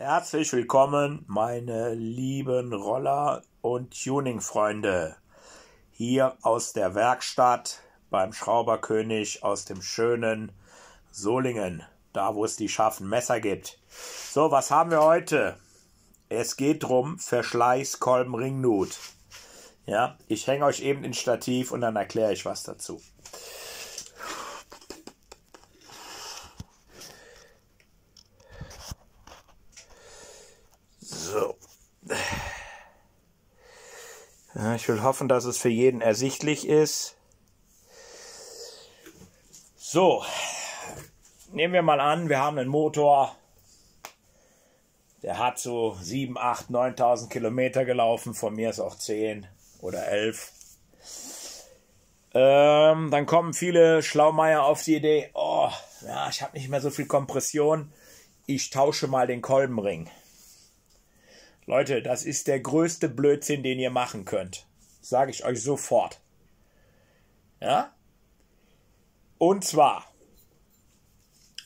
Herzlich willkommen, meine lieben Roller- und Tuning-Freunde. Hier aus der Werkstatt beim Schrauberkönig aus dem schönen Solingen, da wo es die scharfen Messer gibt. So, was haben wir heute? Es geht drum Verschleißkolben Ringnut. Ja, ich hänge euch eben ins Stativ und dann erkläre ich was dazu. Ich will hoffen, dass es für jeden ersichtlich ist. So, nehmen wir mal an, wir haben einen Motor, der hat so 7, 8, 9.000 Kilometer gelaufen, von mir ist auch 10 oder 11. Ähm, dann kommen viele Schlaumeier auf die Idee, oh, ja, ich habe nicht mehr so viel Kompression, ich tausche mal den Kolbenring. Leute, das ist der größte Blödsinn, den ihr machen könnt. Sage ich euch sofort. Ja? Und zwar,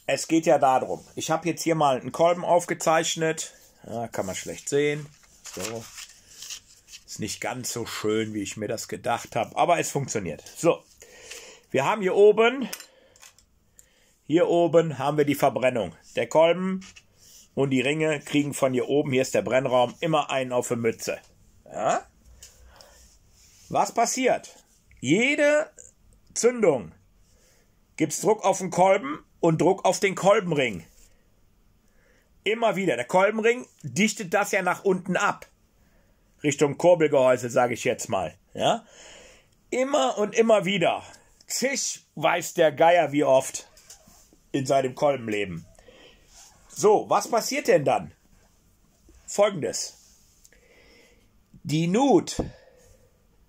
es geht ja darum, ich habe jetzt hier mal einen Kolben aufgezeichnet. Ja, kann man schlecht sehen. So. Ist nicht ganz so schön, wie ich mir das gedacht habe, aber es funktioniert. So. Wir haben hier oben, hier oben haben wir die Verbrennung. Der Kolben und die Ringe kriegen von hier oben, hier ist der Brennraum, immer einen auf der Mütze. Ja? Was passiert? Jede Zündung gibt es Druck auf den Kolben und Druck auf den Kolbenring. Immer wieder. Der Kolbenring dichtet das ja nach unten ab. Richtung Kurbelgehäuse, sage ich jetzt mal. Ja? Immer und immer wieder. Zig weiß der Geier wie oft in seinem Kolbenleben. So, was passiert denn dann? Folgendes. Die Nut,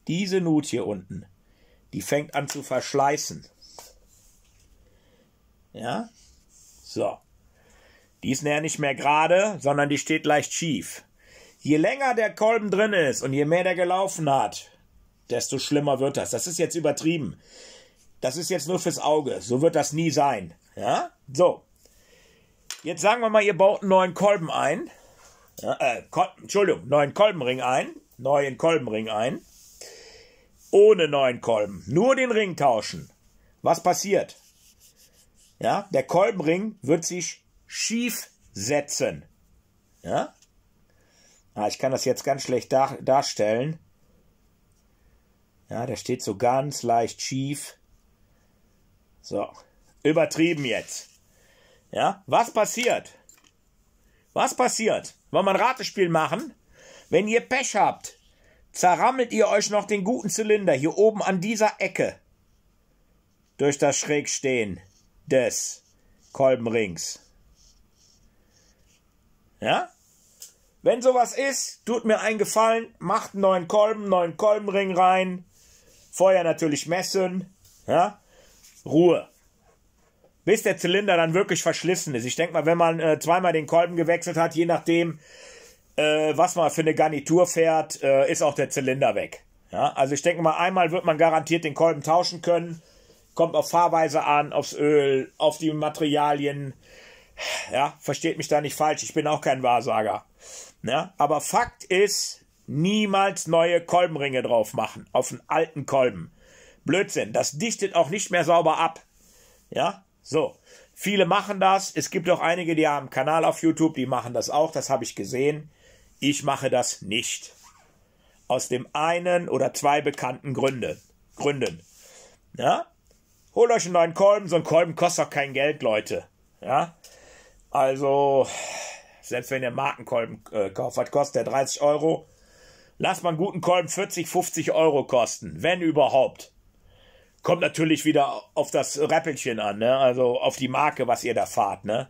diese Nut hier unten, die fängt an zu verschleißen. Ja? So. Die ist näher nicht mehr gerade, sondern die steht leicht schief. Je länger der Kolben drin ist und je mehr der gelaufen hat, desto schlimmer wird das. Das ist jetzt übertrieben. Das ist jetzt nur fürs Auge. So wird das nie sein. Ja? So. Jetzt sagen wir mal, ihr baut einen neuen Kolben ein. Äh, Kol Entschuldigung, neuen Kolbenring ein. Neuen Kolbenring ein. Ohne neuen Kolben. Nur den Ring tauschen. Was passiert? Ja, der Kolbenring wird sich schief setzen. Ja? Ah, ich kann das jetzt ganz schlecht dar darstellen. Ja, der steht so ganz leicht schief. So, übertrieben jetzt. Ja, was passiert? Was passiert? Wollen wir ein Ratespiel machen? Wenn ihr Pech habt, zerrammelt ihr euch noch den guten Zylinder hier oben an dieser Ecke durch das Schrägstehen des Kolbenrings. Ja? Wenn sowas ist, tut mir einen Gefallen, macht einen neuen Kolben, neuen Kolbenring rein, vorher natürlich messen, ja? Ruhe. Bis der Zylinder dann wirklich verschlissen ist. Ich denke mal, wenn man äh, zweimal den Kolben gewechselt hat, je nachdem, äh, was man für eine Garnitur fährt, äh, ist auch der Zylinder weg. Ja? Also ich denke mal, einmal wird man garantiert den Kolben tauschen können kommt auf Fahrweise an, aufs Öl, auf die Materialien. Ja, versteht mich da nicht falsch, ich bin auch kein Wahrsager. Ja, aber Fakt ist, niemals neue Kolbenringe drauf machen, auf einen alten Kolben. Blödsinn, das dichtet auch nicht mehr sauber ab. Ja, so. Viele machen das. Es gibt auch einige, die haben einen Kanal auf YouTube, die machen das auch. Das habe ich gesehen. Ich mache das nicht. Aus dem einen oder zwei bekannten Gründe, Gründen. Ja? Holt euch einen neuen Kolben. So ein Kolben kostet doch kein Geld, Leute. Ja? Also, selbst wenn ihr Markenkolben äh, kauft, was kostet der? 30 Euro? Lasst mal einen guten Kolben 40, 50 Euro kosten. Wenn überhaupt. Kommt natürlich wieder auf das Räppelchen an, ne? Also auf die Marke, was ihr da fahrt, ne?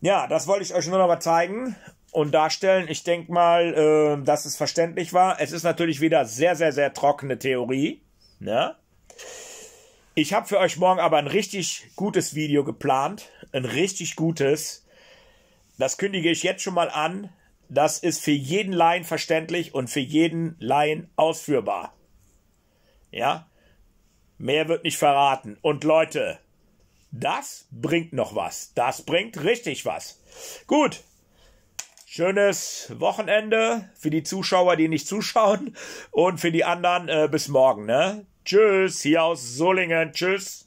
Ja, das wollte ich euch nur noch mal zeigen und darstellen. Ich denke mal, äh, dass es verständlich war. Es ist natürlich wieder sehr, sehr, sehr trockene Theorie. Ne? Ich habe für euch morgen aber ein richtig gutes Video geplant. Ein richtig gutes. Das kündige ich jetzt schon mal an. Das ist für jeden Laien verständlich und für jeden Laien ausführbar. Ja? Mehr wird nicht verraten. Und Leute, das bringt noch was. Das bringt richtig was. Gut. schönes Wochenende für die Zuschauer, die nicht zuschauen und für die anderen äh, bis morgen. Ne? Tschüss, hier aus Solingen. Tschüss.